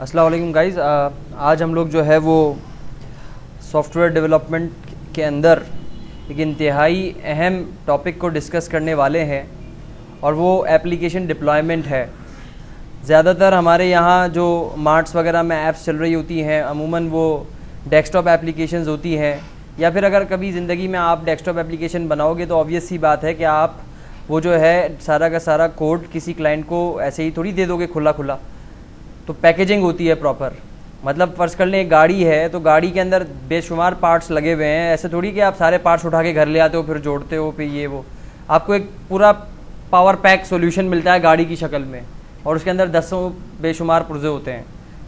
अस्सलाम गाइज़ आज हम लोग जो है वो सॉफ्टवेयर डेवलपमेंट के अंदर एक इंतहाई अहम टॉपिक को डिस्कस करने वाले हैं और वो एप्लीकेशन डिप्लॉयमेंट है। ज़्यादातर हमारे यहाँ जो मार्ट्स वगैरह में ऐप्स चल रही होती हैं, अमूमन वो डेस्कटॉप एप्लीकेशंस होती हैं, या फिर अगर कभी ज़िंदगी में आप डेस्कटॉप एप्लीकेशन बनाओगे तो ऑब्वियस सी बात है कि आप वो जो है सारा का सारा कोड किसी क्लाइंट को ऐसे ही थोड़ी दे दोगे खुला खुला तो पैकेजिंग होती है प्रॉपर मतलब फ़र्ज़ कर लें एक गाड़ी है तो गाड़ी के अंदर बेशुमार पार्ट्स लगे हुए हैं। ऐसे थोड़ी कि आप सारे पार्ट्स उठा के घर ले आते हो, फिर जोड़ते हो, फिर ये वो। आपको एक पूरा पावर पैक सोल्यूशन मिलता है गाड़ी की शक्ल में, और उसके अंदर दसों बेशुमार पुर्जे होते हैं।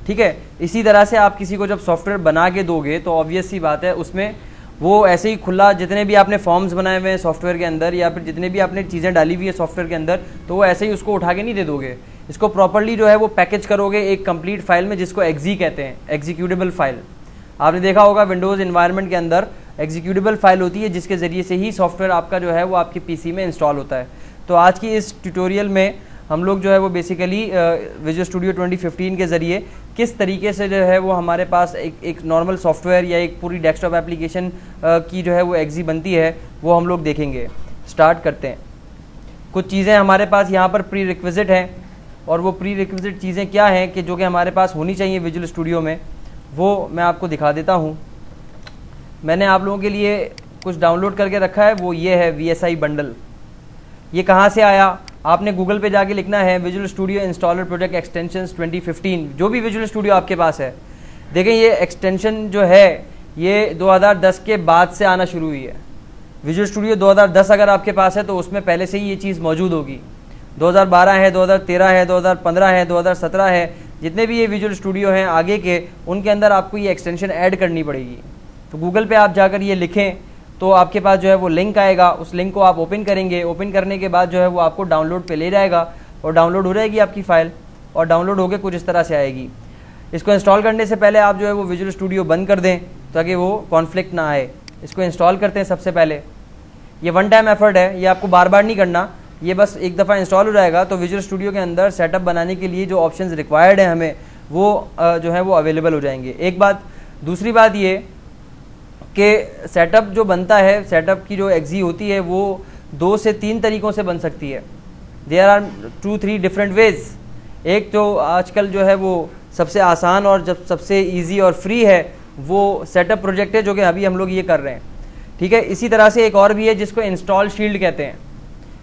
ठीक है? इसी तरह से आप किसी को जब सॉफ्टवेयर बना के दोगे तो ऑब्वियस सी बात है, उसमें वो ऐसे ही खुला जितने भी आपने फॉर्म्स बनाए हुए हैं सॉफ्टवेयर के अंदर या फिर जितने भी आपने चीज़ें डाली हुई है सॉफ्टवेयर के अंदर तो वो ऐसे ही उसको उठा के नहीं दे दोगे। इसको प्रॉपरली जो है वो पैकेज करोगे एक कंप्लीट फ़ाइल में जिसको एग्जी कहते हैं एग्जीक्यूटेबल फ़ाइल आपने देखा होगा विंडोज़ इन्वायरमेंट के अंदर एग्जीक्यूटेबल फ़ाइल होती है जिसके ज़रिए से ही सॉफ्टवेयर आपका जो है वो आपके पीसी में इंस्टॉल होता है। तो आज की इस ट्यूटोरियल में हम लोग जो है वो बेसिकली विजुअल स्टूडियो 2015 के ज़रिए किस तरीके से जो है वो हमारे पास एक एक नॉर्मल सॉफ्टवेयर या एक पूरी डेस्कटॉप एप्लीकेशन की जो है वो एग्जी बनती है, वो हम लोग देखेंगे। स्टार्ट करते हैं। कुछ चीज़ें हमारे पास यहाँ पर प्री रिक्विज़िट हैं और वो प्री रिक्विजिट चीज़ें क्या हैं कि जो कि हमारे पास होनी चाहिए विजुअल स्टूडियो में, वो मैं आपको दिखा देता हूँ। मैंने आप लोगों के लिए कुछ डाउनलोड करके रखा है, वो ये है वीएसआई बंडल ये कहाँ से आया? आपने गूगल पे जाके लिखना है visual studio installer project extension 2015 जो भी विजुअल स्टूडियो आपके पास है। देखें, ये एक्सटेंशन जो है, ये 2010 के बाद से आना शुरू हुई है। विजुअल स्टूडियो 2010 अगर आपके पास है तो उसमें पहले से ही ये चीज़ मौजूद होगी। 2012 है 2013 है 2015 है 2017 है, जितने भी ये विजुअल स्टूडियो हैं आगे के, उनके अंदर आपको ये एक्सटेंशन ऐड करनी पड़ेगी। तो गूगल पे आप जाकर ये लिखें तो आपके पास जो है वो लिंक आएगा। उस लिंक को आप ओपन करेंगे। ओपन करने के बाद जो है वो आपको डाउनलोड पे ले जाएगा और डाउनलोड हो जाएगी आपकी फ़ाइल और डाउनलोड होकर कुछ इस तरह से आएगी। इसको इंस्टॉल करने से पहले आप जो है वो विजुअल स्टूडियो बंद कर दें ताकि वो कॉन्फ्लिक्ट ना आए। इसको इंस्टॉल करते हैं सबसे पहले। ये वन टाइम एफर्ट है। ये आपको बार बार नहीं करना। ये बस एक दफ़ा इंस्टॉल हो जाएगा। तो विजुअल स्टूडियो के अंदर सेटअप बनाने के लिए जो ऑप्शंस रिक्वायर्ड हैं हमें, वो जो है वो अवेलेबल हो जाएँगे। एक बात, दूसरी बात ये कि सेटअप जो बनता है सेटअप की जो एग्जी होती है, वो दो से तीन तरीक़ों से बन सकती है। There are two three different ways एक तो आजकल जो है वो सबसे आसान और जब सबसे ईजी और फ्री है, वो सेटअप प्रोजेक्ट है जो कि अभी हम लोग ये कर रहे हैं। ठीक है? इसी तरह से एक और भी है जिसको इंस्टॉल शील्ड कहते हैं।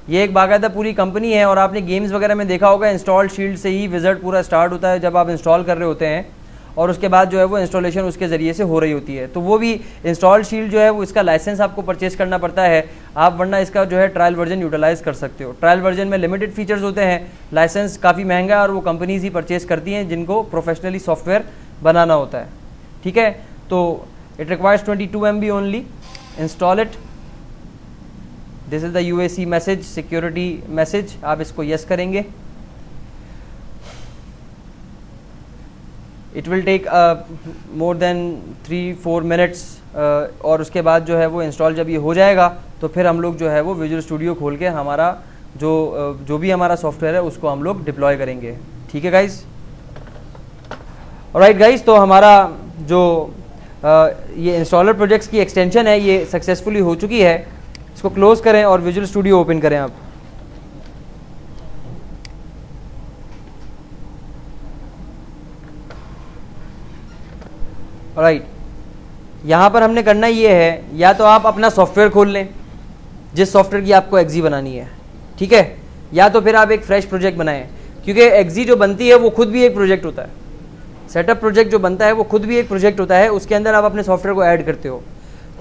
ये एक बाकायदा पूरी कंपनी है और आपने गेम्स वगैरह में देखा होगा इंस्टॉल शील्ड से ही विज़िट पूरा स्टार्ट होता है जब आप इंस्टॉल कर रहे होते हैं। और उसके बाद जो है वो इंस्टॉलेशन उसके ज़रिए से हो रही होती है। तो वो भी इंस्टॉल शील्ड जो है वो इसका लाइसेंस आपको परचेज करना पड़ता है। आप वरना इसका जो है ट्रायल वर्जन यूटिलाइज कर सकते हो। ट्रायल वर्जन में लिमिटेड फीचर्स होते हैं। लाइसेंस काफ़ी महँगा है और वो कंपनीज़ ही परचेज करती हैं जिनको प्रोफेशनली सॉफ्टवेयर बनाना होता है। ठीक है? तो it requires twenty two M B only install it this is the U C message security message आप इसको यस करेंगे। It will take more than three four minutes और उसके बाद जो है वो इंस्टॉल जब ये हो जाएगा तो फिर हम लोग जो है वो विजुअल स्टूडियो खोल के हमारा जो uh, जो भी हमारा सॉफ्टवेयर है उसको हम लोग डिप्लॉय करेंगे। ठीक है गाइज़ राइट गाइज़ तो हमारा जो uh, ये इंस्टॉलर प्रोजेक्ट्स की एक्सटेंशन है ये सक्सेसफुली हो चुकी है। इसको क्लोज करें और विजुअल स्टूडियो ओपन करें आप। राइट यहाँ पर हमने करना ये है, या तो आप अपना सॉफ्टवेयर खोल लें, जिस सॉफ्टवेयर की आपको एक्जी बनानी है, ठीक है? या तो फिर आप एक फ्रेश प्रोजेक्ट बनाएँ, क्योंकि एक्जी जो बनती है, वो खुद भी एक प्रोजेक्ट होता है। सेटअप प्रोजेक्ट जो बनता है, वो खुद भी एक प्रोजेक्ट होता है, उसके अंदर आप अपने सॉफ्टवेयर को ऐड करते हो।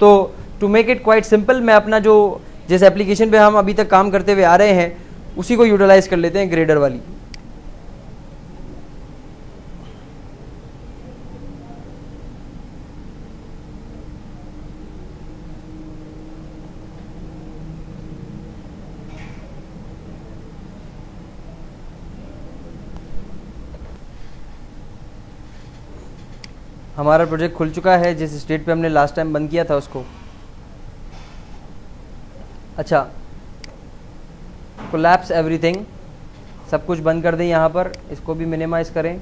तो to make it quite simple मैं अपना जो, जिस एप्लीकेशन पे हम अभी तक काम करते हुए आ रहे हैं, उसी को यूटिलाइज कर लेते हैं ग्रेडर वाली। हमारा प्रोजेक्ट खुल चुका है, जिस स्टेट पे हमने लास्ट टाइम बंद किया था उसको। अच्छा कोलैप्स एवरीथिंग सब कुछ बंद कर दें यहाँ पर, इसको भी मिनिमाइज़ करें।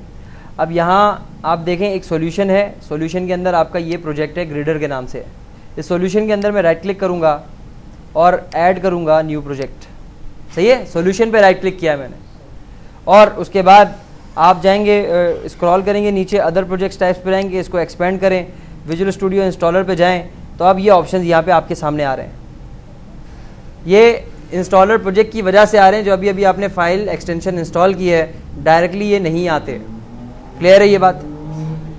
अब यहाँ आप देखें, एक सॉल्यूशन है। सॉल्यूशन के अंदर आपका ये प्रोजेक्ट है ग्रेडर के नाम से। इस सॉल्यूशन के अंदर मैं राइट क्लिक करूँगा और ऐड करूँगा न्यू प्रोजेक्ट सही है? सॉल्यूशन पे राइट क्लिक किया मैंने। और उसके बाद आप जाएँगे स्क्रॉल करेंगे, नीचे अदर प्रोजेक्ट्स टाइप्स पर रहेंगे, इसको एक्सपेंड करें विजुअल स्टूडियो इंस्टॉलर पे जाएँ तो अब ये ऑप्शन यहाँ पे आपके सामने आ रहे हैं। ये इंस्टॉलर प्रोजेक्ट की वजह से आ रहे हैं, जो अभी अभी आपने फ़ाइल एक्सटेंशन इंस्टॉल की है डायरेक्टली ये नहीं आते। क्लियर है ये बात?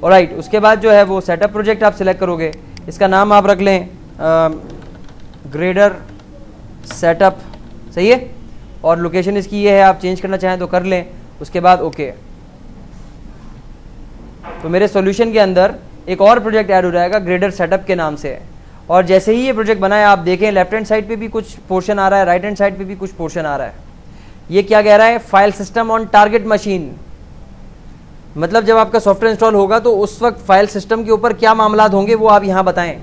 और राइट उसके बाद जो है वो सेटअप प्रोजेक्ट आप सिलेक्ट करोगे। इसका नाम आप रख लें ग्रेडर सेटअप सही है? और लोकेशन इसकी ये है, आप चेंज करना चाहें तो कर लें। उसके बाद ओके तो मेरे सॉल्यूशन के अंदर एक और प्रोजेक्ट ऐड हो जाएगा ग्रेडर सेटअप के नाम से. और जैसे ही ये प्रोजेक्ट बनाया, आप देखें लेफ़्ट हैंड साइड पे भी कुछ पोर्शन आ रहा है राइट हैंड साइड पे भी कुछ पोर्शन आ रहा है. ये क्या कह रहा है? File system on target machine मतलब जब आपका सॉफ्टवेयर इंस्टॉल होगा तो उस वक्त फ़ाइल सिस्टम के ऊपर क्या मामला होंगे, वो आप यहाँ बताएँ.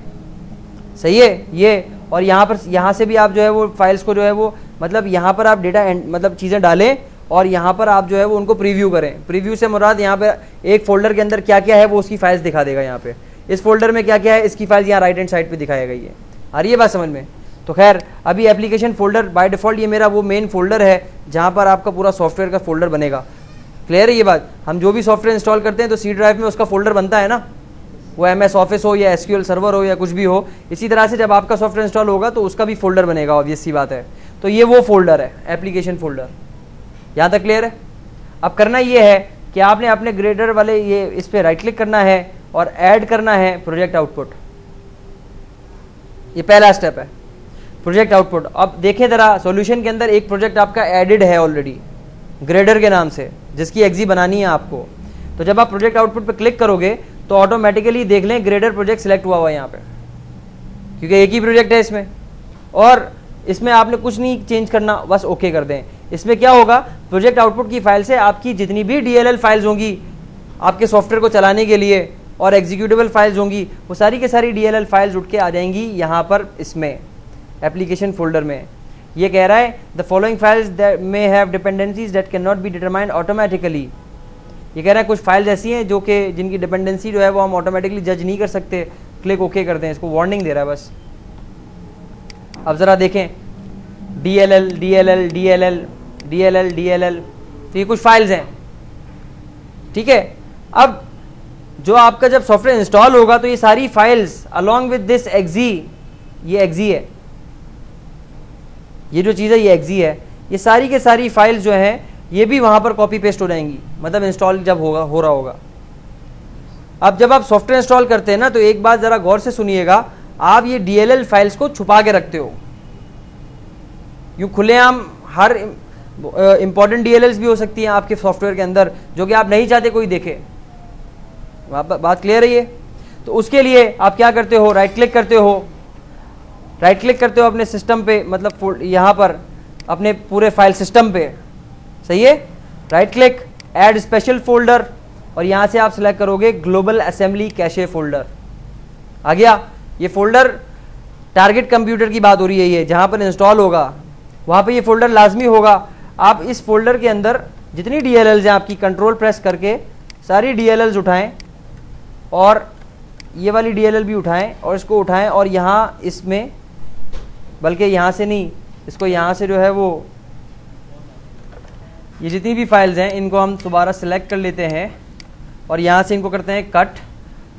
सही है? ये. और यहाँ पर, यहाँ से भी आप जो है वो फाइल्स को जो है वो मतलब यहाँ पर आप डेटा मतलब चीज़ें डालें और यहाँ पर आप जो है वो उनको प्रीव्यू करें। प्रीव्यू से मुराद यहाँ पर एक फोल्डर के अंदर क्या क्या है वो उसकी फाइल्स दिखा देगा यहाँ पे। इस फोल्डर में क्या क्या है, इसकी फाइल्स यहाँ राइट हैंड साइड पे दिखाया गई है। आ रही है बात समझ में? तो खैर, अभी एप्लीकेशन फोल्डर बाय डिफ़ॉल्ट ये मेरा वो मेन फोल्डर है, जहाँ पर आपका पूरा सॉफ्टवेयर का फोल्डर बनेगा। क्लियर है ये बात? हम जो भी सॉफ्टवेयर इंस्टॉल करते हैं तो सी ड्राइव में उसका फोल्डर बनता है ना? वो एम एस ऑफ़िस हो या एसक्यूएल सर्वर हो या कुछ भी हो, इसी तरह से जब आपका सॉफ्टवेयर इंस्टॉल होगा तो उसका भी फोल्डर बनेगा ऑब्वियस सी बात है। तो ये वो फोल्डर है एप्लीकेशन फोल्डर यहाँ तक क्लियर है? अब करना ये है कि आपने अपने ग्रेडर वाले ये, इस पर राइट क्लिक करना है और ऐड करना है प्रोजेक्ट आउटपुट ये पहला स्टेप है प्रोजेक्ट आउटपुट अब देखें ज़रा सॉल्यूशन के अंदर एक प्रोजेक्ट आपका एडिड है ऑलरेडी ग्रेडर के नाम से, जिसकी एग्जी बनानी है आपको। तो जब आप प्रोजेक्ट आउटपुट पर क्लिक करोगे तो ऑटोमेटिकली देख लें ग्रेडर प्रोजेक्ट सिलेक्ट हुआ हुआ है यहाँ पे, क्योंकि एक ही प्रोजेक्ट है इसमें। और इसमें आपने कुछ नहीं चेंज करना, बस ओके कर दें। इसमें क्या होगा प्रोजेक्ट आउटपुट की फ़ाइल से आपकी जितनी भी डीएलएल फाइल्स होंगी, आपके सॉफ्टवेयर को चलाने के लिए और एग्जीक्यूटिबल फाइल्स होंगी, वो सारी के सारी डीएलएल फाइल्स उठ के आ जाएँगी यहाँ पर इसमें एप्लीकेशन फोल्डर में। ये कह रहा है the following files may have dependencies that can not be determined automatically ये कह रहा है, कुछ फाइल्स ऐसी हैं जो कि जिनकी डिपेंडेंसी जो है वो हम ऑटोमेटिकली जज नहीं कर सकते। क्लिक ओके करते हैं इसको वार्निंग दे रहा है बस। अब ज़रा देखें। D L L D L L D L L D L L D L L तो ये कुछ फाइल्स हैं। ठीक है? अब जो आपका जब सॉफ्टवेयर इंस्टॉल होगा तो ये सारी files along with this exe ये एग्जी है। ये जो चीज़ है, ये एग्जी है। ये सारी के सारी फाइल्स जो हैं, ये भी वहाँ पर कॉपी पेस्ट हो जाएँगी। मतलब इंस्टॉल जब होगा, हो रहा होगा। अब जब आप सॉफ्टवेयर इंस्टॉल करते हैं ना तो एक बात ज़रा गौर से सुनिएगा। आप ये डीएलएल फाइल्स को छुपा के रखते हो। यूँ खुलेआम हर इंपॉर्टेंट डीएलएल्स भी हो सकती हैं आपके सॉफ्टवेयर के अंदर, जो कि आप नहीं चाहते कोई देखे। बात क्लियर है ये? तो उसके लिए आप क्या करते हो? राइट क्लिक करते हो। राइट क्लिक करते हो अपने सिस्टम पे मतलब यहाँ पर, अपने पूरे फ़ाइल सिस्टम पे। सही है? Right click add special folder और यहाँ से आप सिलेक्ट करोगे ग्लोबल असेंबली कैशे फोल्डर आ गया। ये फोल्डर टारगेट कंप्यूटर की बात हो रही है ये, जहाँ पर इंस्टॉल होगा, वहाँ पे ये फोल्डर लाजमी होगा। आप इस फोल्डर के अंदर जितनी डी हैं, आपकी कंट्रोल प्रेस करके सारी डी उठाएँ और ये वाली डीएलएल भी उठाएँ और इसको उठाएँ और यहाँ इसमें, बल्कि यहाँ से नहीं, इसको यहाँ से जो है वो, ये जितनी भी फाइल्स हैं, इनको हम दोबारा सेलेक्ट कर लेते हैं और यहाँ से इनको करते हैं कट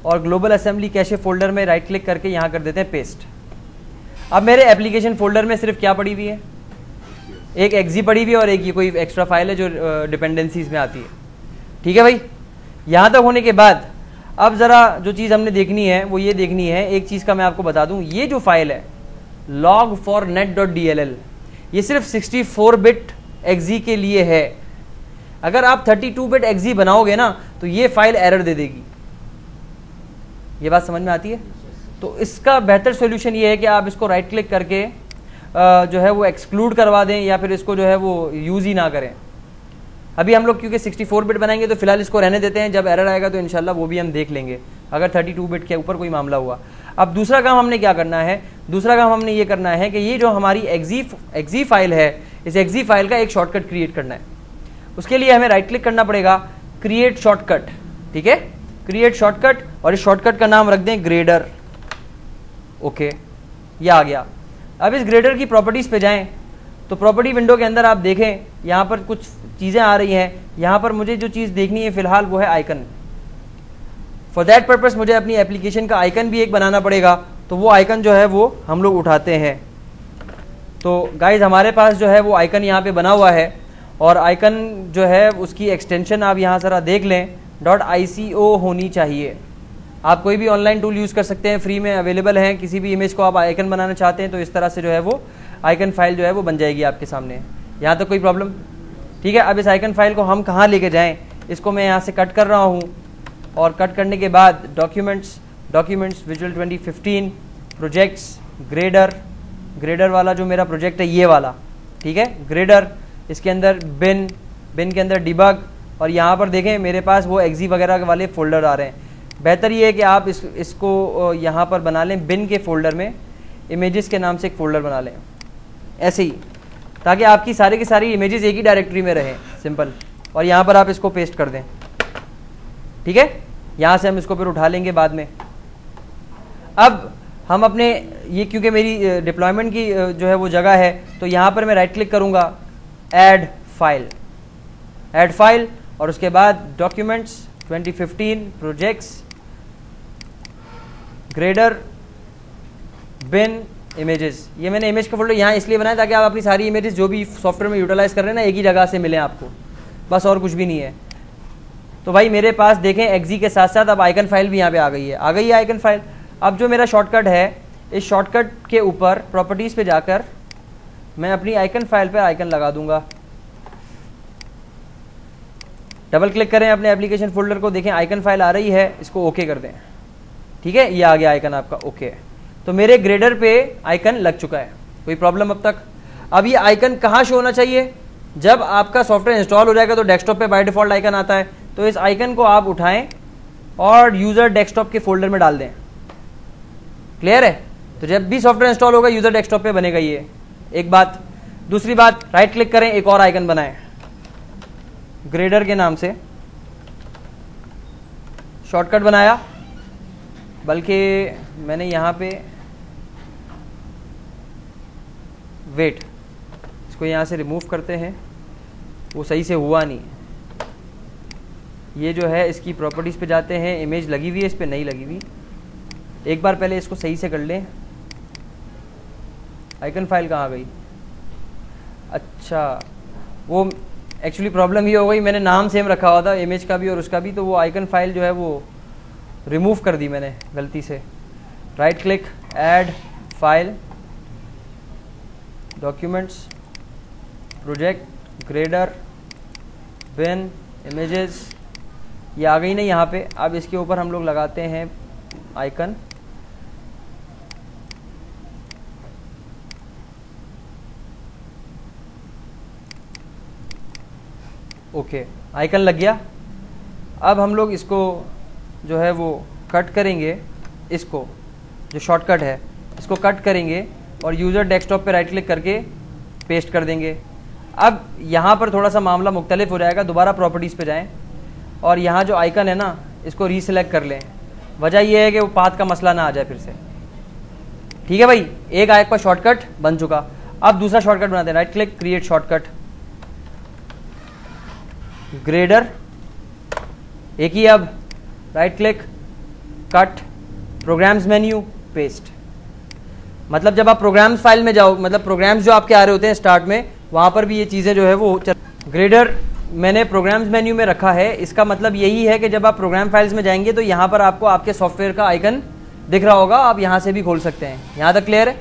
और ग्लोबल असेंबली कैशे फोल्डर में राइट क्लिक करके यहाँ कर देते हैं पेस्ट अब मेरे एप्लीकेशन फोल्डर में सिर्फ़ क्या पड़ी हुई है? एक एग्जी पड़ी हुई है और एक ये कोई एक्स्ट्रा फ़ाइल है जो डिपेंडेंसीज में आती है। ठीक है भाई? यहाँ तक होने के बाद, अब ज़रा जो चीज़ हमने देखनी है, वो ये देखनी है। एक चीज़ का मैं आपको बता दूँ, ये जो फ़ाइल है log for net dot D L L ये सिर्फ़ सिक्सटी फोर बिट एक्जी के लिए है। अगर आप 32 बिट एक्जी बनाओगे ना तो ये फ़ाइल एरर दे देगी। ये बात समझ में आती है? तो इसका बेहतर सोल्यूशन ये है कि आप इसको राइट क्लिक करके जो है वो एक्सक्लूड करवा दें या फिर इसको जो है वो यूज़ ही ना करें। अभी हम लोग क्योंकि 64 बिट बनाएँगे तो फ़िलहाल इसको रहने देते हैं। जब एरर आएगा तो इनशाला वो भी हम देख लेंगे। अगर 32 बिट के ऊपर कोई मामला हुआ। अब दूसरा काम हमने क्या करना है? दूसरा काम हमने ये करना है कि ये जो हमारी एग्जी एग्जी फ़ाइल है, इस एग्जी फ़ाइल का एक शॉर्टकट क्रिएट करना है। उसके लिए हमें राइट क्लिक करना पड़ेगा। क्रिएट शॉर्टकट ठीक है? क्रिएट शॉर्टकट और इस शॉर्टकट का नाम रख दें ग्रेडर ओके ये आ गया। अब इस ग्रेडर की प्रॉपर्टीज़ पे जाएँ तो प्रॉपर्टी विंडो के अंदर आप देखें, यहाँ पर कुछ चीज़ें आ रही हैं। यहाँ पर मुझे जो चीज़ देखनी है फ़िलहाल वो है आइकन फॉर दैट पर्पज मुझे अपनी एप्लीकेशन का आइकन भी एक बनाना पड़ेगा तो वो आइकन जो है वो हम लोग उठाते हैं। तो गाइज़ हमारे पास जो है वो आइकन यहाँ पे बना हुआ है, और आइकन जो है उसकी एक्सटेंशन आप यहाँ ज़रा देख लें डॉट आई होनी चाहिए। आप कोई भी ऑनलाइन टूल यूज़ कर सकते हैं फ्री में अवेलेबल हैं, किसी भी इमेज को आप आइकन बनाना चाहते हैं तो इस तरह से जो है वो आइकन फ़ाइल जो है वो बन जाएगी आपके सामने। यहाँ तक कोई प्रॉब्लम ठीक है, अब इस आइकन फ़ाइल को हम कहाँ लेके जाएँ? इसको मैं यहाँ से कट कर रहा हूँ और कट करने के बाद documents documents visual 2015 projects grader grader वाला जो मेरा प्रोजेक्ट है, ये वाला। ठीक है ग्रेडर इसके अंदर बिन बिन के अंदर डिबग और यहाँ पर देखें, मेरे पास वो एग्जी वगैरह वाले फोल्डर आ रहे हैं। बेहतर ये है कि आप इस, इसको यहाँ पर बना लें, बिन के फोल्डर में, इमेजेस के नाम से एक फ़ोल्डर बना लें, ऐसे ही, ताकि आपकी सारी की सारी इमेजेस एक ही डायरेक्टरी में रहें, सिंपल, और यहाँ पर आप इसको पेस्ट कर दें, ठीक है? यहाँ से हम इसको फिर उठा लेंगे बाद में। अब हम अपने, ये क्योंकि मेरी डिप्लॉयमेंट की जो है वो जगह है तो यहाँ पर मैं राइट क्लिक करूँगा ऐड फ़ाइल ऐड फ़ाइल और उसके बाद documents 2015 projects grader bin images. ये मैंने इमेज का फोल्डर यहाँ इसलिए बनाया ताकि आप अपनी सारी इमेजेस जो भी सॉफ्टवेयर में यूटिलाइज कर रहे हैं ना, एक ही जगह से मिले आपको। बस और कुछ भी नहीं है। तो भाई मेरे पास देखें एक्जी के साथ साथ अब आइकन फ़ाइल भी यहाँ पे आ गई है। आ गई है आइकन फ़ाइल अब जो मेरा शॉर्टकट है, इस शॉर्टकट के ऊपर प्रॉपर्टीज़ पे जाकर मैं अपनी आइकन फ़ाइल पर आइकन लगा दूँगा। डबल क्लिक करें अपने एप्लीकेशन फोल्डर को, देखें आइकन फ़ाइल आ रही है, इसको ओके कर दें। ठीक है? ये आ गया आइकन आपका ओके तो मेरे ग्रेडर पे आइकन लग चुका है। कोई प्रॉब्लम अब तक? अब ये आइकन कहाँ शो होना चाहिए? जब आपका सॉफ्टवेयर इंस्टॉल हो जाएगा तो डेस्कटॉप पे बाय डिफ़ॉल्ट आइकन आता है। तो इस आइकन को आप उठाएँ और यूज़र डेस्कटॉप के फोल्डर में डाल दें। क्लियर है? तो जब भी सॉफ्टवेयर इंस्टॉल होगा यूज़र डेस्कटॉप पे बनेगा ये। एक बात। दूसरी बात राइट क्लिक करें, एक और आइकन बनाएँ। ग्रेडर के नाम से। शॉर्टकट बनाया। बल्कि मैंने यहाँ पे वेट इसको यहाँ से रिमूव करते हैं। वो सही से हुआ नहीं। ये जो है, इसकी प्रॉपर्टीज़ पे जाते हैं। इमेज लगी हुई है, इस पर नहीं लगी हुई। एक बार पहले इसको सही से कर लें। आइकन फ़ाइल कहाँ गई? अच्छा वो एक्चुअली प्रॉब्लम ये हो गई। मैंने नाम सेम रखा हुआ था इमेज का भी और उसका भी तो वो आइकन फ़ाइल जो है वो रिमूव कर दी मैंने गलती से। Right click add file documents project grader bin images ये आ गई नहीं यहाँ पे। अब इसके ऊपर हम लोग लगाते हैं आइकन ओके आइकन लग गया। अब हम लोग इसको जो है वो कट करेंगे इसको, जो शॉर्टकट है, इसको कट करेंगे और यूज़र डेस्कटॉप पे राइट क्लिक करके पेस्ट कर देंगे। अब यहाँ पर थोड़ा सा मामला मुख्तलिफ़ हो जाएगा, दोबारा प्रॉपर्टीज़ पे जाएँ और यहाँ जो आइकन है ना, इसको रीसेलेक्ट कर लें। वजह यह है कि वो पाथ का मसला ना आ जाए फिर से। ठीक है भाई, एक आइक पर शॉर्टकट बन चुका। अब दूसरा शॉर्टकट बनाते हैं right click create shortcut grader एक ही अब। Right click, cut, programs menu, paste. मतलब जब आप प्रोग्राम्स फ़ाइल में जाओ मतलब प्रोग्राम्स जो आपके आ रहे होते हैं स्टार्ट में, वहाँ पर भी ये चीज़ें जो है वो ग्रेडर मैंने प्रोग्राम्स मेन्यू में रखा है। इसका मतलब यही है कि जब आप प्रोग्राम फाइल्स में जाएँगे तो यहाँ पर आपको आपके सॉफ्टवेयर का आइकन दिख रहा होगा। आप यहाँ से भी खोल सकते हैं। यहाँ तक क्लियर है?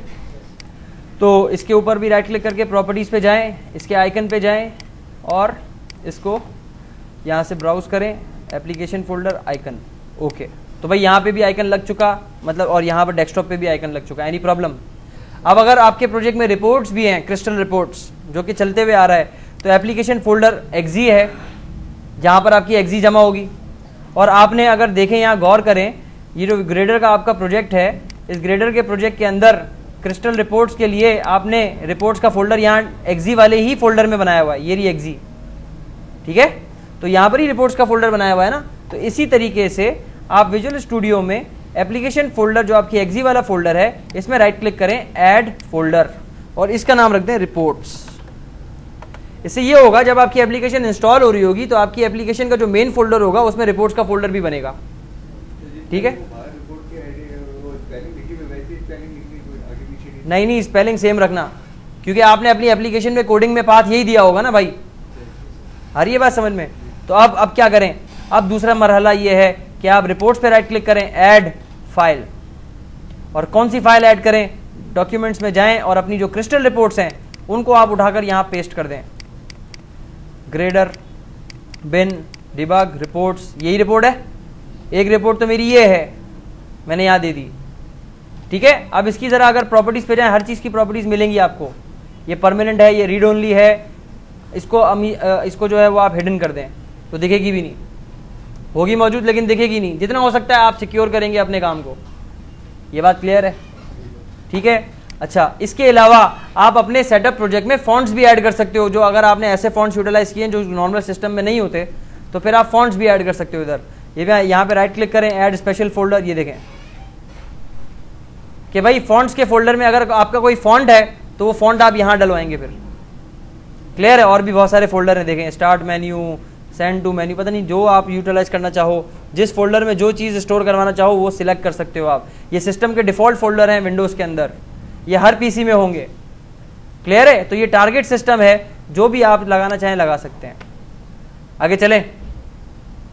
तो इसके ऊपर भी राइट क्लिक करके प्रॉपर्टीज़ पे जाएँ, इसके आइकन पे जाएँ और इसको यहाँ से ब्राउज करें। Application folder icon. ओके। तो भाई यहाँ पे भी आइकन लग चुका मतलब और यहाँ पर डेस्कटॉप पे भी आइकन लग चुका एनी प्रॉब्लम अब अगर आपके प्रोजेक्ट में रिपोर्ट्स भी हैं क्रिस्टल रिपोर्ट्स जो कि चलते हुए आ रहा है तो एप्लीकेशन फोल्डर एक्जी है, जहाँ पर आपकी एक्जी जमा होगी। और आपने अगर देखें, यहाँ गौर करें, ये जो ग्रेडर का आपका प्रोजेक्ट है, इस ग्रेडर के प्रोजेक्ट के अंदर क्रिस्टल रिपोर्ट्स के लिए आपने रिपोर्ट्स का फोल्डर यहाँ एक्जी वाले ही फोल्डर में बनाया हुआ है, ये रही एक्जी ठीक है? तो यहाँ पर ही रिपोर्ट्स का फोल्डर बनाया हुआ है ना? तो इसी तरीके से आप विजुअल स्टूडियो में एप्लीकेशन फोल्डर जो आपकी एग्जी वाला फोल्डर है, इसमें राइट क्लिक करें ऐड फोल्डर और इसका नाम रख दें रिपोर्ट्स इससे ये होगा, जब आपकी एप्लीकेशन इंस्टॉल हो रही होगी तो आपकी एप्लीकेशन का जो मेन फोल्डर होगा, उसमें रिपोर्ट्स का फोल्डर भी बनेगा. ठीक है? नहीं नहीं स्पेलिंग सेम रखना, क्योंकि आपने अपनी एप्लीकेशन में कोडिंग में पाथ यही दिया होगा ना भाई? हर ये बात समझ में? तो अब अब क्या करें? अब दूसरा मरहला ये है कि आप रिपोर्ट्स पे राइट क्लिक करें ऐड फ़ाइल और कौन सी फ़ाइल ऐड करें? डॉक्यूमेंट्स में जाएँ और अपनी जो क्रिस्टल रिपोर्ट्स हैं, उनको आप उठाकर यहाँ पेस्ट कर दें. ग्रेडर बिन डिबग रिपोर्ट्स यही रिपोर्ट है? एक रिपोर्ट तो मेरी ये है, मैंने यहाँ दे दी. ठीक है? अब इसकी ज़रा अगर प्रॉपर्टीज़ पे जाए, हर चीज़ की प्रॉपर्टीज़ मिलेंगी आपको. ये परमानेंट है, ये रीड ओनली है. इसको अमी इसको जो है वो आप हिडन कर दें. तो दिखेगी भी नहीं। होगी मौजूद, लेकिन दिखेगी नहीं। जितना हो सकता है आप सिक्योर करेंगे अपने काम को। ये बात क्लियर है? ठीक है? अच्छा इसके अलावा आप अपने सेटअप प्रोजेक्ट में फॉन्ट्स भी ऐड कर सकते हो, जो अगर आपने ऐसे फॉन्ट्स यूटिलाइज किए हैं जो नॉर्मल सिस्टम में नहीं होते तो फिर आप फॉन्ट्स भी ऐड कर सकते हो इधर। ये यहाँ पे राइट क्लिक करें ऐड स्पेशल फोल्डर ये देखें। कि भाई फॉन्ट्स के फोल्डर में अगर आपका कोई फॉन्ट है तो वो फॉन्ट आप यहाँ डलवाएँगे फिर। क्लियर है? और भी बहुत सारे फोल्डर हैं, देखें। Start menu send to menu पता नहीं, जो आप यूटिलाइज करना चाहो, जिस फोल्डर में जो चीज़ स्टोर करवाना चाहो, वो सिलेक्ट कर सकते हो आप। ये सिस्टम के डिफ़ॉल्ट फोल्डर हैं विंडोज़ के अंदर। ये हर पीसी में होंगे। क्लियर है? तो ये टारगेट सिस्टम है, जो भी आप लगाना चाहें लगा सकते हैं। आगे चलें।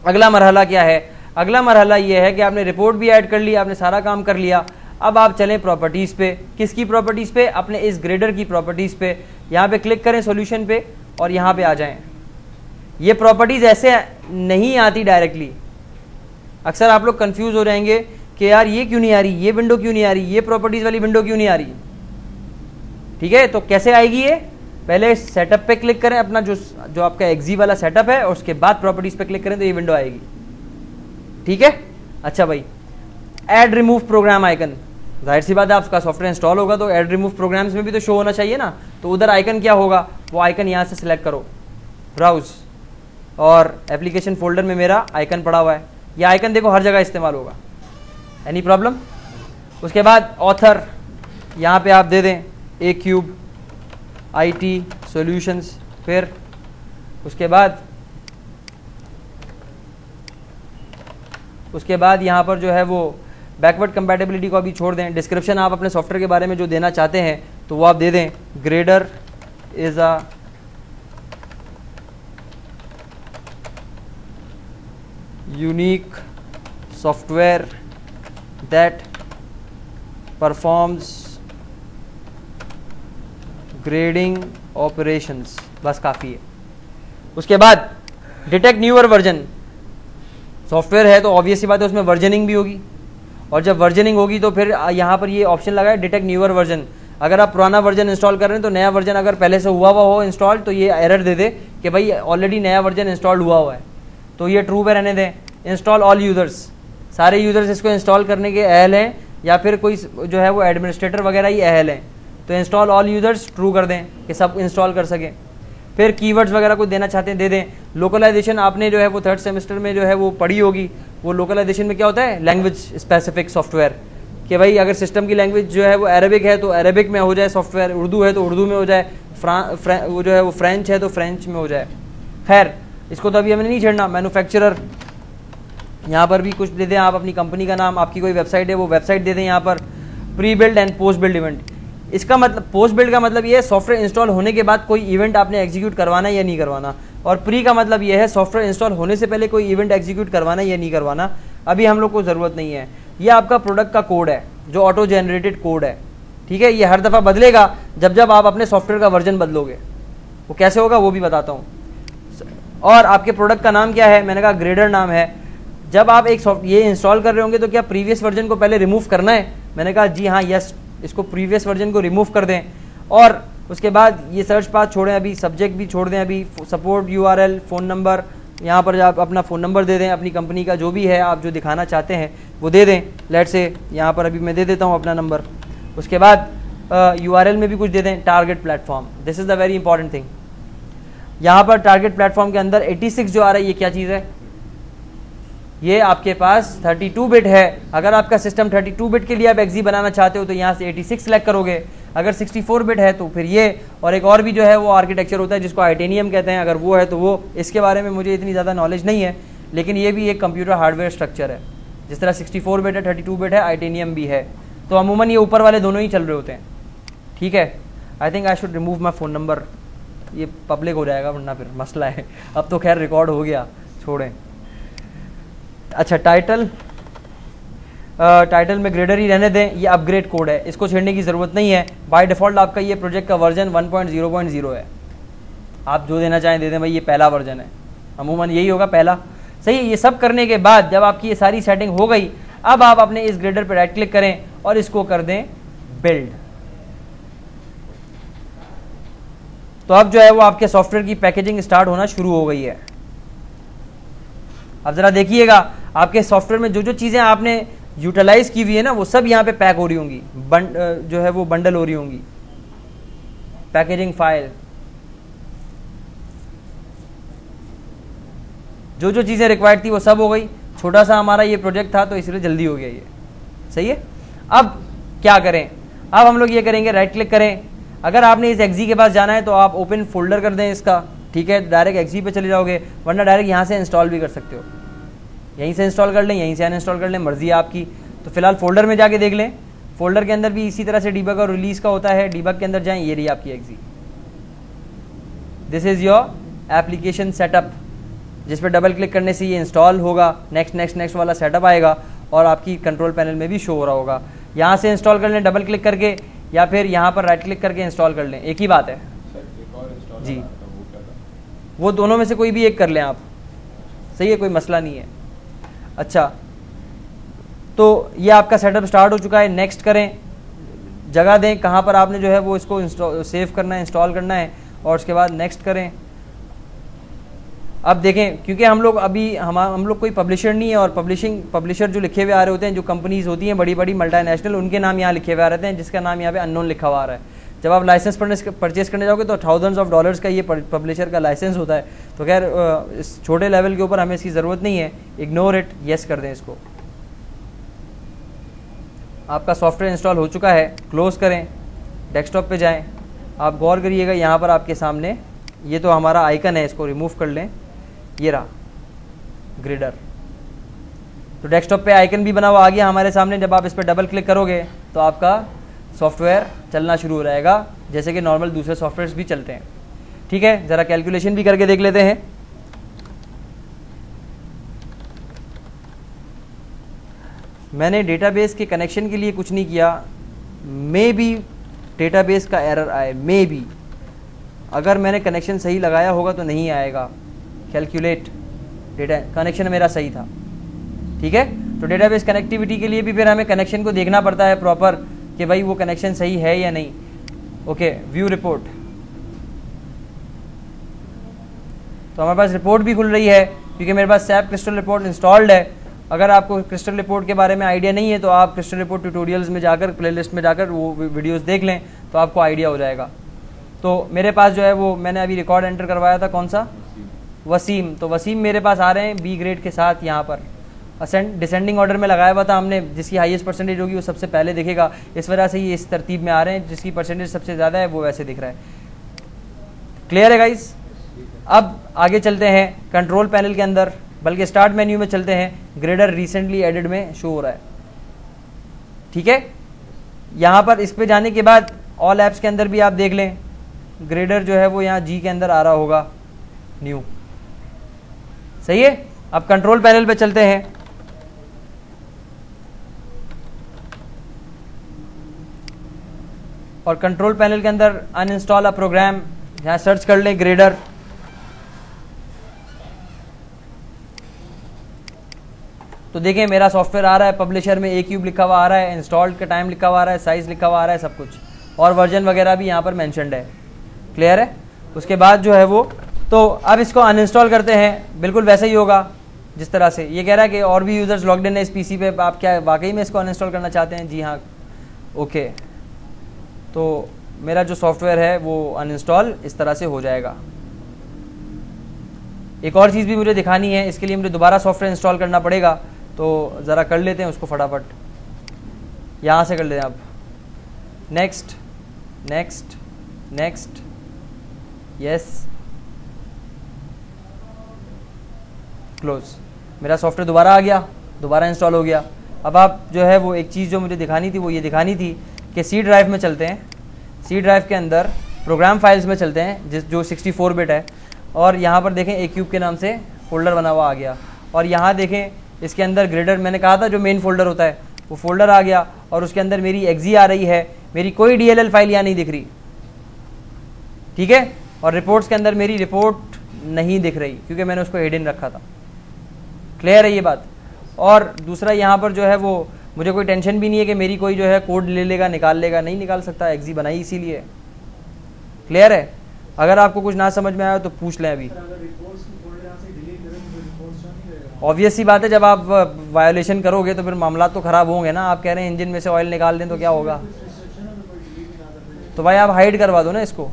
अगला मरहला क्या है? अगला मरहला ये है कि आपने रिपोर्ट भी ऐड कर लिया, आपने सारा काम कर लिया। अब आप चलें प्रॉपर्टीज़ पे। किसकी प्रॉपर्टीज़ पे? अपने इस ग्रेडर की प्रॉपर्टीज़ पे। यहाँ पे क्लिक करें सॉल्यूशन पे और यहाँ पे आ जाएँ। ये प्रॉपर्टीज़ ऐसे नहीं आती डायरेक्टली अक्सर आप लोग कंफ्यूज हो जाएँगे कि यार ये क्यों नहीं आ रही, ये विंडो क्यों नहीं आ रही, ये प्रॉपर्टीज़ वाली विंडो क्यों नहीं आ रही? ठीक है तो कैसे आएगी ये? पहले सेटअप पे क्लिक करें अपना जो जो आपका एग्जी वाला सेटअप है, और उसके बाद प्रॉपर्टीज़ पे क्लिक करें तो ये विंडो आएगी। ठीक है? अच्छा भाई एड रिमूव प्रोग्राम आइकन ज़ाहिर सी बात है आपका सॉफ्टवेयर इंस्टॉल होगा तो एड रिमूव प्रोग्राम्स में भी तो शो होना चाहिए ना। तो उधर आइकन क्या होगा? वो आइकन यहाँ से सिलेक्ट करो। ब्राउज और एप्लीकेशन फोल्डर में मेरा आइकन पड़ा हुआ है। ये आइकन देखो, हर जगह इस्तेमाल होगा। एनी प्रॉब्लम उसके बाद ऑथर यहाँ पे आप दे दें A cube I T solutions फिर उसके बाद उसके बाद यहाँ पर जो है वो बैकवर्ड कंपेटेबिलिटी को अभी छोड़ दें। डिस्क्रिप्शन आप अपने सॉफ्टवेयर के बारे में जो देना चाहते हैं तो वो आप दे दें। Grader is a unique software that performs grading operations बस काफ़ी है। उसके बाद डिटेक्ट न्यूअर वर्जन सॉफ्टवेयर है तो ऑब्वियस बात है, उसमें वर्जनिंग भी होगी। और जब वर्जनिंग होगी तो फिर यहाँ पर ये ऑप्शन लगा है डिटेक्ट न्यूअर वर्जन अगर आप पुराना वर्जन इंस्टॉल कर रहे हैं तो नया वर्जन अगर पहले से हुआ हुआ हो इंस्टॉल तो ये एरर दे दे कि भाई ऑलरेडी नया वर्जन इंस्टॉल हुआ हुआ है। तो ये ट्रू पे रहने दें। इंस्टॉल ऑल यूज़र्स सारे यूज़र्स इसको इंस्टॉल करने के अहल हैं, या फिर कोई जो है वो एडमिनिस्ट्रेटर वगैरह ही अहल हैं। तो इंस्टॉल ऑल यूज़र्स ट्रू कर दें कि सब इंस्टॉल कर सकें। फिर कीवर्ड्स वगैरह कुछ देना चाहते हैं, दे दें। लोकलाइजेशन आपने जो है वो थर्ड सेमेस्टर में जो है वो पढ़ी होगी। वो लोकलाइजेशन में क्या होता है? लैंग्वेज स्पेसिफिक सॉफ्टवेयर कि भाई अगर सिस्टम की लैंग्वेज जो है वो अरबिक है तो अरबिक में हो जाए सॉफ्टवेयर उर्दू है तो उर्दू में हो जाए। वो जो है वो फ्रेंच है तो फ्रेंच में हो जाए। खैर इसको तो अभी हमें नहीं छेड़ना मैनुफैक्चरर यहाँ पर भी कुछ दे दें, आप अपनी कंपनी का नाम, आपकी कोई वेबसाइट है, वो वेबसाइट दे दें यहाँ पर। Pre build and post build event इसका मतलब पोस्ट बिल्ड का मतलब ये है सॉफ्टवेयर इंस्टॉल होने के बाद कोई इवेंट आपने एग्जीक्यूट करवाना या नहीं करवाना। और प्री का मतलब ये है सॉफ्टवेयर इंस्टॉल होने से पहले कोई इवेंट एग्जीक्यूट करवाना या नहीं करवाना। अभी हम लोग को ज़रूरत नहीं है। ये आपका प्रोडक्ट का कोड है, जो ऑटो जनरेटेड कोड है। ठीक है? ये हर दफ़ा बदलेगा जब जब आप अपने सॉफ्टवेयर का वर्जन बदलोगे। वो कैसे होगा, वो भी बताता हूँ। और आपके प्रोडक्ट का नाम क्या है? मैंने कहा ग्रेडर नाम है। जब आप एक सॉफ्ट ये इंस्टॉल कर रहे होंगे तो क्या प्रीवियस वर्जन को पहले रिमूव करना है? मैंने कहा जी हाँ यस इसको प्रीवियस वर्जन को रिमूव कर दें। और उसके बाद ये सर्च पाथ छोड़ें अभी सब्जेक्ट भी छोड़ दें अभी सपोर्ट यूआरएल फ़ोन नंबर यहाँ पर आप अपना फ़ोन नंबर दे दें अपनी कंपनी का जो भी है आप जो दिखाना चाहते हैं वो दे दें। लेट से यहाँ पर अभी मैं दे देता हूँ अपना नंबर उसके बाद यू uh, में भी कुछ दे दें target platform this is the very important thing यहाँ पर टारगेट प्लेटफॉर्म के अंदर 86 जो आ रहा है, ये क्या चीज़ है? ये आपके पास 32 बिट है। अगर आपका सिस्टम 32 बिट के लिए आप एक्जी बनाना चाहते हो तो यहाँ से 86 सेलेक्ट करोगे। अगर 64 बिट है तो फिर ये। और एक और भी जो है, वो आर्किटेक्चर होता है, जिसको आइटेनियम कहते हैं। अगर वो है तो वो, इसके बारे में मुझे इतनी ज़्यादा नॉलेज नहीं है, लेकिन ये भी एक कंप्यूटर हार्डवेयर स्ट्रक्चर है। जिस तरह 64 बिट है 32 बिट है आइटेनियम भी है। तो अमूमन ये ऊपर वाले दोनों ही चल रहे होते हैं। ठीक है? I think I should remove my phone number ये पब्लिक हो जाएगा, वरना फिर मसला है। अब तो खैर रिकॉर्ड हो गया, छोड़ें। अच्छा टाइटल टाइटल में ग्रेडर ही रहने दें, ये अपग्रेड कोड है। इसको छेड़ने की ज़रूरत नहीं है। बाय डिफ़ॉल्ट आपका ये प्रोजेक्ट का वर्जन 1.0.0 है। आप जो देना चाहें दे दें भाई, ये पहला वर्जन है। अमूमन यही होगा पहला। सही ये सब करने के बाद जब आपकी ये सारी सेटिंग हो गई, अब आप अपने इस ग्रेडर पर राइट क्लिक करें और इसको कर दें बिल्ड तो अब जो है वो आपके सॉफ्टवेयर की पैकेजिंग स्टार्ट होना शुरू हो गई है। अब ज़रा देखिएगा, आपके सॉफ्टवेयर में जो जो चीज़ें आपने यूटिलाइज की हुई है ना, वो सब यहाँ पे पैक हो रही होंगी। जो है वो बंडल हो रही होंगी। पैकेजिंग फ़ाइल जो जो चीज़ें रिक्वायर्ड थी वो सब हो गई। छोटा सा हमारा ये प्रोजेक्ट था तो इसलिए जल्दी हो गया ये। सही है? अब क्या करें? अब हम लोग ये करेंगे राइट क्लिक करें। अगर आपने इस एक्जी के पास जाना है तो आप ओपन फोल्डर कर दें इसका, ठीक है? डायरेक्ट एक्जी पे चले जाओगे, वरना डायरेक्ट यहाँ से इंस्टॉल भी कर सकते हो। यहीं से इंस्टॉल कर लें, यहीं से अनइंस्टॉल कर लें, मर्ज़ी आपकी। तो फ़िलहाल फोल्डर में जाके देख लें। फोल्डर के अंदर भी इसी तरह से डीबग और रिलीज़ का होता है। डीबग के अंदर जाएँ, ये रही आपकी exe this is your application setup जिस पर डबल क्लिक करने से ये इंस्टॉल होगा। नेक्स्ट नेक्स्ट नेक्स्ट वाला सेटअप आएगा और आपकी कंट्रोल पैनल में भी शो हो रहा होगा। यहाँ से इंस्टॉल कर लें डबल क्लिक करके। या फिर यहाँ पर राइट क्लिक करके इंस्टॉल कर लें। एक ही बात है। जी। वो दोनों में से कोई भी एक कर लें आप। सही है कोई मसला नहीं है। अच्छा तो ये आपका सेटअप स्टार्ट हो चुका है। नेक्स्ट करें। जगह दें कहाँ पर आपने जो है वो इसको सेव करना है इंस्टॉल करना है और उसके बाद नेक्स्ट करें। अब देखें, क्योंकि हम लोग अभी, हम हम लोग कोई पब्लिशर नहीं है और पब्लिशिंग पब्लिशर जो लिखे हुए आ रहे होते हैं, जो कंपनीज़ होती हैं, बड़ी बड़ी मल्टीनेशनल उनके नाम यहाँ लिखे हुए आ रहे हैं, जिसका नाम यहाँ पे अननोन लिखा हुआ आ रहा है। जब आप लाइसेंस परचेज करने जाओगे तो थाउजेंड्स ऑफ़ डॉलर्स का ये पब्लिशर का लाइसेंस होता है। तो खैर इस छोटे लेवल के ऊपर हमें इसकी ज़रूरत नहीं है। इग्नोर इट येस कर दें इसको। आपका सॉफ्टवेयर इंस्टॉल हो चुका है क्लोज करें डेस्कटॉप पे जाएँ। आप गौर करिएगा, यहाँ पर आपके सामने ये तो हमारा आइकन है, इसको रिमूव कर लें। ये रहा, ग्रिडर। तो डेस्कटॉप पे आइकन भी बना हुआ आ गया हमारे सामने, जब आप इस पर डबल क्लिक करोगे तो आपका सॉफ्टवेयर चलना शुरू हो जाएगा, जैसे कि नॉर्मल दूसरे सॉफ्टवेयर भी चलते हैं। ठीक है, ज़रा कैलकुलेशन भी करके देख लेते हैं। मैंने डेटाबेस के कनेक्शन के लिए कुछ नहीं किया। मे बी डेटाबेस का एरर आए मे बी अगर मैंने कनेक्शन सही लगाया होगा तो नहीं आएगा। कैलकुलेट डेटा कनेक्शन मेरा सही था। ठीक है? तो डेटाबेस कनेक्टिविटी के लिए भी फिर हमें कनेक्शन को देखना पड़ता है प्रॉपर कि भाई वो कनेक्शन सही है या नहीं। ओके व्यू रिपोर्ट तो हमारे पास रिपोर्ट भी खुल रही है, क्योंकि मेरे पास सैप क्रिस्टल रिपोर्ट इंस्टॉल्ड है। अगर आपको क्रिस्टल रिपोर्ट के बारे में आइडिया नहीं है तो आप क्रिस्टल रिपोर्ट ट्यूटोरियल्स में जाकर प्लेलिस्ट में जाकर वो वीडियोस देख लें तो आपको आइडिया हो जाएगा। तो मेरे पास जो है वो, मैंने अभी रिकॉर्ड एंटर करवाया था, कौन सा? वसीम तो वसीम मेरे पास आ रहे हैं बी ग्रेड के साथ यहाँ पर। असेंड डिसेंडिंग ऑर्डर में लगाया हुआ था हमने, जिसकी हाईएस्ट परसेंटेज होगी वो सबसे पहले दिखेगा। इस वजह से ये इस तरतीब में आ रहे हैं, जिसकी परसेंटेज सबसे ज़्यादा है, वो वैसे दिख रहा है। क्लियर है गाइस अब आगे चलते हैं कंट्रोल पैनल के अंदर, बल्कि स्टार्ट मेन्यू में चलते हैं। ग्रेडर रिसेंटली एडिड में शो हो रहा है। ठीक है? यहाँ पर इस पर जाने के बाद ऑल ऐप्स के अंदर भी आप देख लें। ग्रेडर जो है वो यहाँ जी के अंदर आ रहा होगा। न्यू सही है? अब कंट्रोल पैनल पे चलते हैं। और कंट्रोल पैनल के अंदर अनइंस्टॉल अ प्रोग्राम यहाँ सर्च कर लें ग्रेडर तो देखें, मेरा सॉफ्टवेयर आ रहा है पब्लिशर में ए क्यूब लिखा हुआ आ रहा है इंस्टॉल्ड का टाइम लिखा हुआ आ रहा है साइज़ लिखा हुआ आ रहा है, सब कुछ। और वर्जन वगैरह भी यहाँ पर मैंशनड है। क्लियर है? उसके बाद जो है वो तो अब इसको अनइंस्टॉल करते हैं। बिल्कुल वैसे ही होगा, जिस तरह से। ये कह रहा है कि और भी यूज़र्स लॉगड इन है इस पीसी पे, आप क्या वाकई में इसको अनइंस्टॉल करना चाहते हैं? जी हाँ। ओके तो मेरा जो सॉफ्टवेयर है, वो अनइंस्टॉल इस तरह से हो जाएगा। एक और चीज़ भी मुझे दिखानी है, इसके लिए मुझे दोबारा सॉफ्टवेयर इंस्टॉल करना पड़ेगा। तो ज़रा कर लेते हैं उसको फटाफट। यहाँ से कर लेते हैं आप। Next next next yes close. मेरा सॉफ्टवेयर दोबारा आ गया, दोबारा इंस्टॉल हो गया। अब आप जो है वो एक चीज़ जो मुझे दिखानी थी, वो ये दिखानी थी कि सी ड्राइव में चलते हैं। सी ड्राइव के अंदर प्रोग्राम फाइल्स में चलते हैं, जिस, जो 64 बिट है। और यहाँ पर देखें ए क्यूब के नाम से फोल्डर बना हुआ आ गया। और यहाँ देखें, इसके अंदर ग्रेडर मैंने कहा था जो मेन फोल्डर होता है, वो फोल्डर आ गया। और उसके अंदर मेरी एग्जी आ रही है। मेरी कोई डीएलएल फ़ाइल यहाँ नहीं दिख रही। ठीक है? और रिपोर्ट्स के अंदर मेरी रिपोर्ट नहीं दिख रही, क्योंकि मैंने उसको हिडन रखा था। क्लियर है ये बात? और दूसरा यहाँ पर जो है वो, मुझे कोई टेंशन भी नहीं है कि मेरी कोई जो है कोड ले लेगा, निकाल लेगा, नहीं निकाल सकता एक्जी बनाई इसीलिए। क्लियर है? अगर आपको कुछ ना समझ में आया तो पूछ लें अभी। ऑब्वियस सी बात है, जब आप वायोलेशन करोगे तो फिर मामला तो ख़राब होंगे ना। आप कह रहे हैं इंजन में से ऑयल निकाल दें तो क्या होगा? तो भाई आप हाइड करवा दो ना इसको।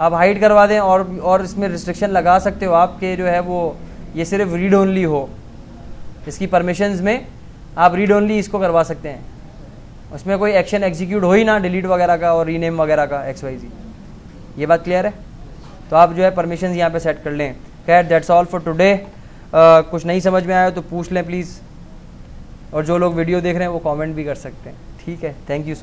आप हाइड करवा दें और और इसमें रिस्ट्रिक्शन लगा सकते हो। आपके जो है वो ये सिर्फ़ रीड ओनली हो। इसकी परमिशंस में आप रीड ओनली इसको करवा सकते हैं। उसमें कोई एक्शन एग्जीक्यूट हो ही ना डिलीट वगैरह का और रीनेम वगैरह का एक्स वाई जी ये बात क्लियर है? तो आप जो है परमिशन यहाँ पे सेट कर लें। खैर दैट्स ऑल फॉर टुडे कुछ नहीं समझ में आया तो पूछ लें प्लीज़ और जो लोग वीडियो देख रहे हैं वो कमेंट भी कर सकते हैं। ठीक है? Thank you